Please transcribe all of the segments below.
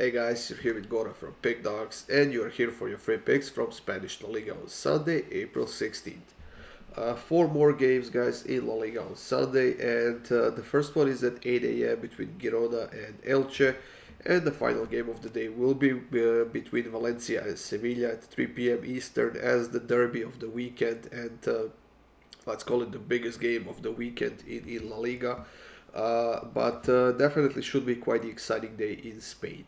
Hey guys, you're here with Goran from Pick Dawgz, and you're here for your free picks from Spanish La Liga on Sunday, April 16th. Uh, four more games, guys, in La Liga on Sunday, and uh, the first one is at 8 a.m. between Girona and Elche, and the final game of the day will be uh, between Valencia and Sevilla at 3 p.m. Eastern as the derby of the weekend, and uh, let's call it the biggest game of the weekend in, in La Liga. Uh, but uh, definitely should be quite the exciting day in Spain.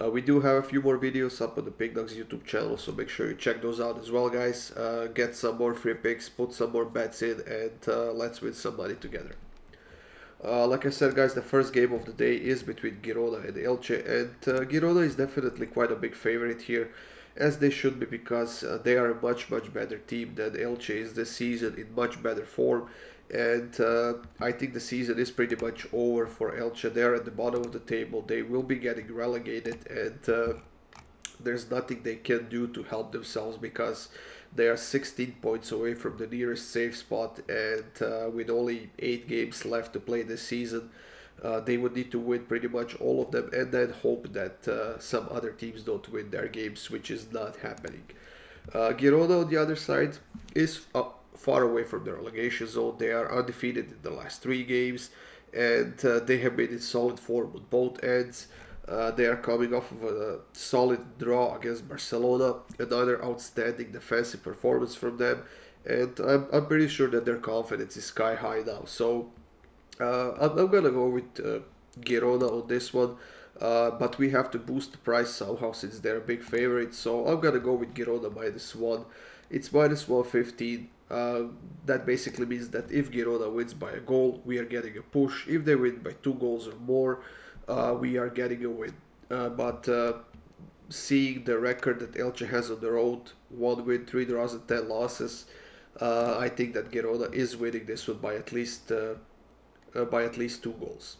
Uh, we do have a few more videos up on the Pick Dawgz YouTube channel, so make sure you check those out as well, guys. Uh, get some more free picks, put some more bets in, and uh, let's win some money together. Uh, like I said, guys, the first game of the day is between Girona and Elche, and uh, Girona is definitely quite a big favorite here, as they should be because uh, they are a much, much better team than Elche is this season in much better form and uh, I think the season is pretty much over for Elche. They're at the bottom of the table. They will be getting relegated, and uh, there's nothing they can do to help themselves because they are 16 points away from the nearest safe spot, and uh, with only eight games left to play this season. Uh, they would need to win pretty much all of them and then hope that uh, some other teams don't win their games, which is not happening. Uh, Girona on the other side is far away from the relegation zone. They are undefeated in the last three games, and uh, they have been in solid form on both ends. Uh, they are coming off of a solid draw against Barcelona, another outstanding defensive performance from them, and I'm, I'm pretty sure that their confidence is sky high now. So uh, I'm, gonna go with uh, Girona on this one. Uh, but we have to boost the price somehow since they're a big favorite. So I'm gonna go with Girona minus one. It's minus 115. Uh, that basically means that if Girona wins by a goal, we are getting a push. If they win by two goals or more, uh, we are getting a win. Uh, but uh, seeing the record that Elche has on the road, one win, three draws, and ten losses, I think that Girona is winning this one by at least by at least two goals.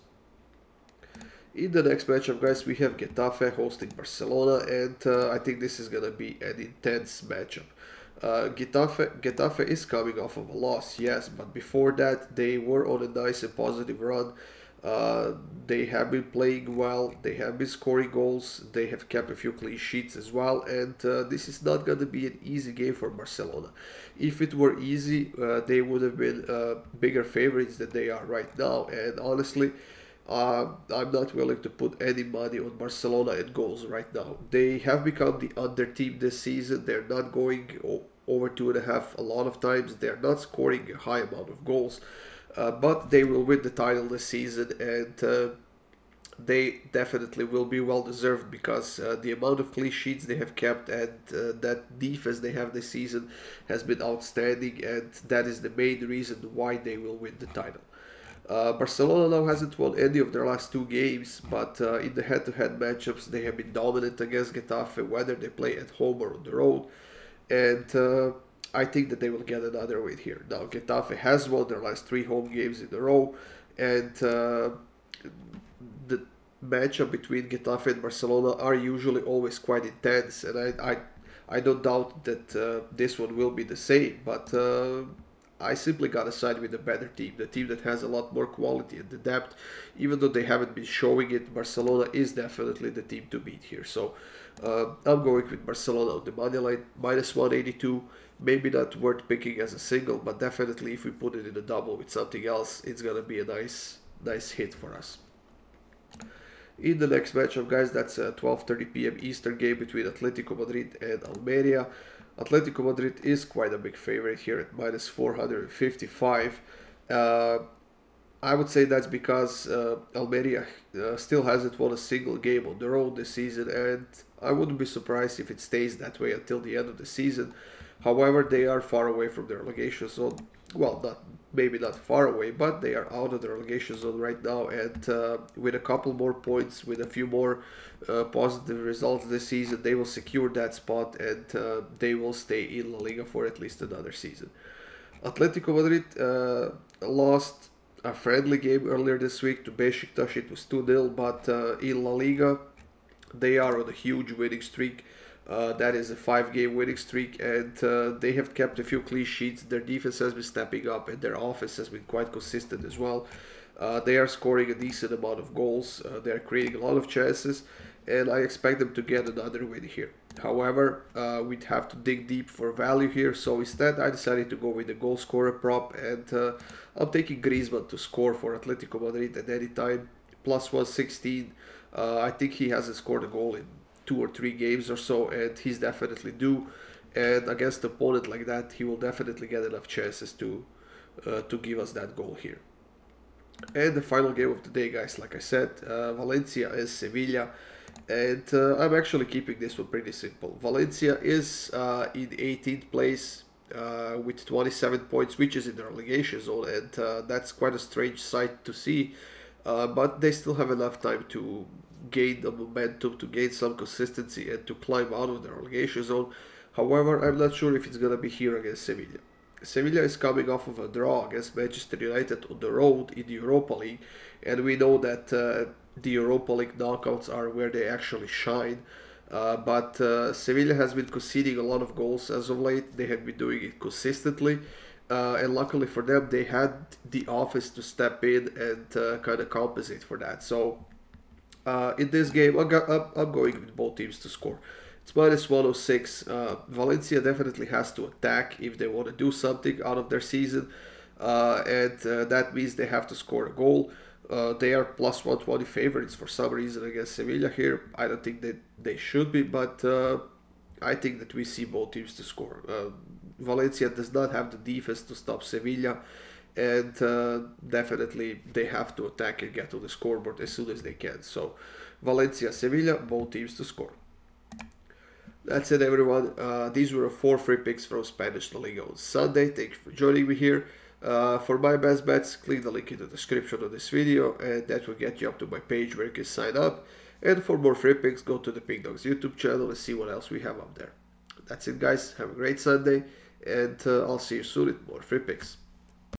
In the next matchup, guys, we have Getafe hosting Barcelona, and I think this is gonna be an intense matchup. Uh, Getafe, Getafe is coming off of a loss, yes, but before that they were on a nice and positive run. Uh, they have been playing well, they have been scoring goals, they have kept a few clean sheets as well, and uh, this is not going to be an easy game for Barcelona. If it were easy, uh, they would have been uh, bigger favorites than they are right now, and honestly, uh, I'm not willing to put any money on Barcelona and goals right now. They have become the under team this season. They're not going over two and a half a lot of times. They're not scoring a high amount of goals, but they will win the title this season, and uh, they definitely will be well deserved because uh, the amount of clean sheets they have kept and uh, that defense they have this season has been outstanding, and that is the main reason why they will win the title. Uh, Barcelona now hasn't won any of their last two games, but uh, in the head-to-head matchups they have been dominant against Getafe, whether they play at home or on the road and uh, I think that they will get another win here. Now, Getafe has won their last three home games in a row, and uh, the matchup between Getafe and Barcelona are usually always quite intense, and I, I, I don't doubt that uh, this one will be the same, but uh, I simply gotta side with the better team, the team that has a lot more quality and the depth. Even though they haven't been showing it, Barcelona is definitely the team to beat here. So uh, I'm going with Barcelona on the money line, minus 182. Maybe not worth picking as a single, but definitely if we put it in a double with something else, it's gonna be a nice, nice hit for us. In the next matchup, guys, that's a 12:30 p.m. Eastern game between Atletico Madrid and Almeria. Atletico Madrid is quite a big favorite here at minus 455. Uh, I would say that's because uh, Almeria uh, still hasn't won a single game on their own this season, and I wouldn't be surprised if it stays that way until the end of the season. However, they are far away from the relegation zone. Well, not maybe not far away, but they are out of the relegation zone right now. And uh, with a couple more points, with a few more uh, positive results this season, they will secure that spot and uh, they will stay in La Liga for at least another season. Atletico Madrid uh, lost a friendly game earlier this week to Besiktas. It was 2 0, but uh, in La Liga, they are on a huge winning streak. Uh, that is a five game winning streak, and uh, they have kept a few clean sheets. Their defense has been stepping up, and their offense has been quite consistent as well. Uh, they are scoring a decent amount of goals, uh, they are creating a lot of chances, and I expect them to get another win here. However, uh, we'd have to dig deep for value here, so instead I decided to go with the goal scorer prop, and uh, I'm taking Griezmann to score for Atletico Madrid at any time, plus 116. Uh, I think he hasn't scored a goal in two or three games or so, and he's definitely due. And against an opponent like that, he will definitely get enough chances to uh, to give us that goal here. And the final game of the day, guys, like I said, uh, Valencia is Sevilla. And uh, I'm actually keeping this one pretty simple. Valencia is uh, in 18th place uh, with 27 points, which is in the relegation zone, and uh, that's quite a strange sight to see. Uh, but they still have enough time to gain the momentum, to gain some consistency, and to climb out of the relegation zone. However, I'm not sure if it's gonna be here against Sevilla. Sevilla is coming off of a draw against Manchester United on the road in the Europa League, and we know that uh, the Europa League knockouts are where they actually shine. Uh, but uh, Sevilla has been conceding a lot of goals as of late. They have been doing it consistently. Uh, and luckily for them, they had the office to step in and uh, kind of compensate for that. So uh, in this game, I'm, I'm, going with both teams to score. It's minus 106. Uh, Valencia definitely has to attack if they want to do something out of their season. and that means they have to score a goal. Uh, they are plus 120 favorites for some reason against Sevilla here. I don't think that they should be, but uh, I think that we see both teams to score. Uh, Valencia does not have the defense to stop Sevilla, and uh, definitely they have to attack and get to the scoreboard as soon as they can. So, Valencia, Sevilla, both teams to score. That's it, everyone. Uh, these were four free picks from Spanish La Liga on Sunday. Thank you for joining me here. Uh, for my best bets, click the link in the description of this video and that will get you up to my page where you can sign up. And for more free picks, go to the Pick Dawgz YouTube channel and see what else we have up there. That's it guys, have a great Sunday and uh, I'll see you soon with more free picks.